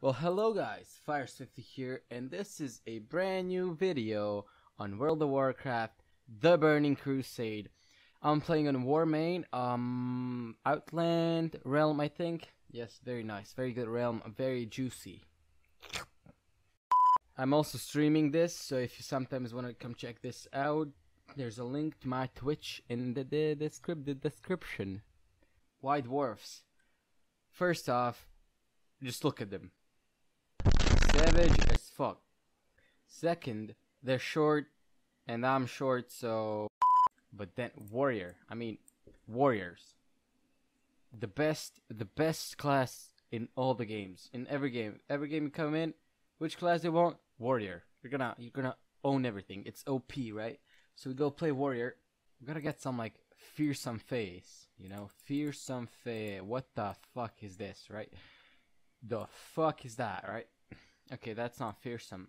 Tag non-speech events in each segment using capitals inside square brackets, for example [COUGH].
Well, hello guys, Fire Swifty here, and this is a brand new video on World of Warcraft, The Burning Crusade. I'm playing on Warmane, um, Outland Realm, I think. Yes, very nice, very good realm, very juicy. I'm also streaming this, so if you sometimes want to come check this out, there's a link to my Twitch in the, the, the, script, the description. White Dwarfs. First off, just look at them. Savage as fuck. Second, they're short, and I'm short, so. But then warrior. I mean, warriors. The best, the best class in all the games, in every game, every game you come in, which class they want? Warrior. You're gonna, you're gonna own everything. It's OP, right? So we go play warrior. We gotta get some like fearsome face, you know, fearsome face. What the fuck is this, right? The fuck is that, right? Okay, that's not fearsome.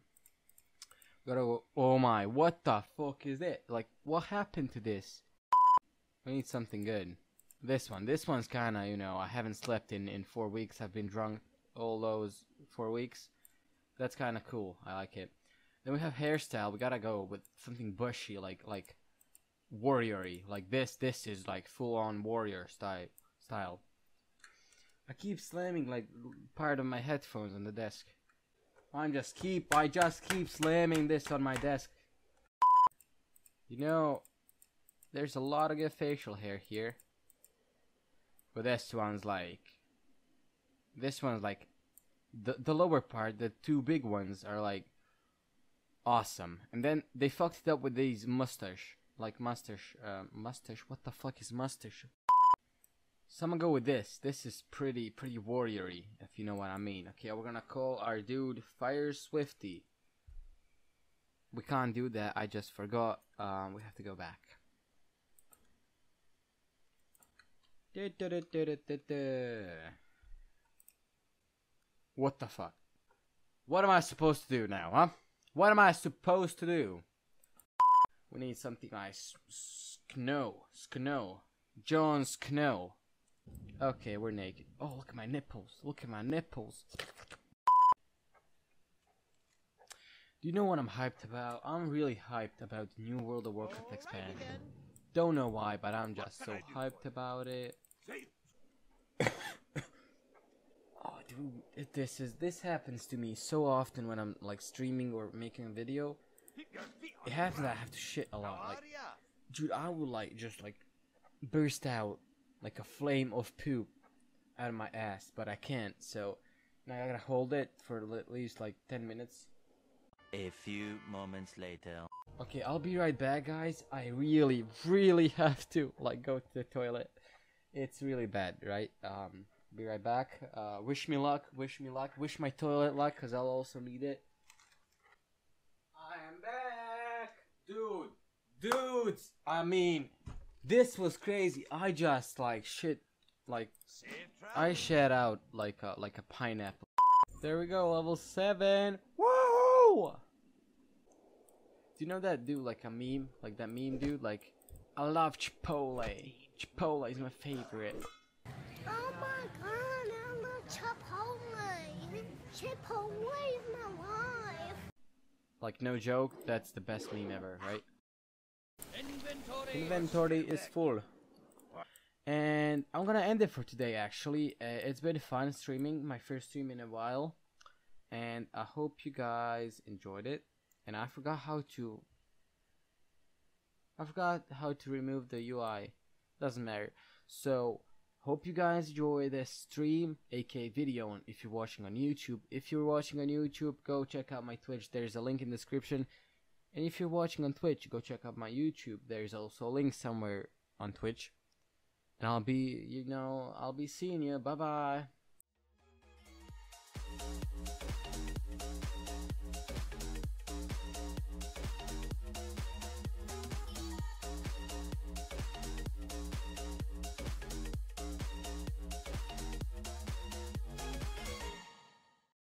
Gotta go. Oh my, what the fuck is it? Like, what happened to this? We need something good. This one. This one's kinda, you know, I haven't slept in, in four weeks. I've been drunk all those four weeks. That's kinda cool. I like it. Then we have hairstyle. We gotta go with something bushy, like, like, warriory. Like this, this is like full on warrior style. style. I keep slamming like part of my headphones on the desk. I'm just keep I just keep slamming this on my desk. You know, there's a lot of good facial hair here. But this one's like this one's like the the lower part, the two big ones are like awesome. And then they fucked it up with these mustache. Like mustache uh, mustache what the fuck is mustache? Someone go with this. This is pretty, pretty warriory, if you know what I mean. Okay, we're gonna call our dude Fire Swifty. We can't do that. I just forgot. Um, we have to go back. What the fuck? What am I supposed to do now, huh? What am I supposed to do? We need something like Skno, Skno, Jon Skno. Okay, we're naked. Oh, look at my nipples. Look at my nipples. Do you know what I'm hyped about? I'm really hyped about the new World of Warcraft expansion. Don't know why, but I'm just so hyped about it. [COUGHS] oh, dude, this is this happens to me so often when I'm like streaming or making a video. It happens that I have to shit a lot. Like, dude, I would like just like burst out like a flame of poop out of my ass, but I can't. So now I gotta hold it for at least like 10 minutes. A few moments later. Okay, I'll be right back, guys. I really, really [LAUGHS] have to like go to the toilet. It's really bad, right? Um, be right back. Uh, wish me luck. Wish me luck. Wish my toilet luck, cause I'll also need it. I am back, dude. Dudes, I mean, this was crazy. I just like shit, like I shed out like a like a pineapple. There we go, level seven. Whoa! Do you know that dude like a meme, like that meme dude? Like, I love Chipotle. Chipotle is my favorite. Oh my god, I love Chipotle. Chipotle is my life. Like no joke, that's the best meme ever, right? Inventory is full. And I'm gonna end it for today actually. Uh, it's been fun streaming, my first stream in a while. And I hope you guys enjoyed it. And I forgot how to... I forgot how to remove the UI. Doesn't matter. So, hope you guys enjoy this stream, aka video if you're watching on YouTube. If you're watching on YouTube, go check out my Twitch. There's a link in the description. And if you're watching on Twitch, go check out my YouTube. There's also a link somewhere on Twitch. And I'll be, you know, I'll be seeing you. Bye bye.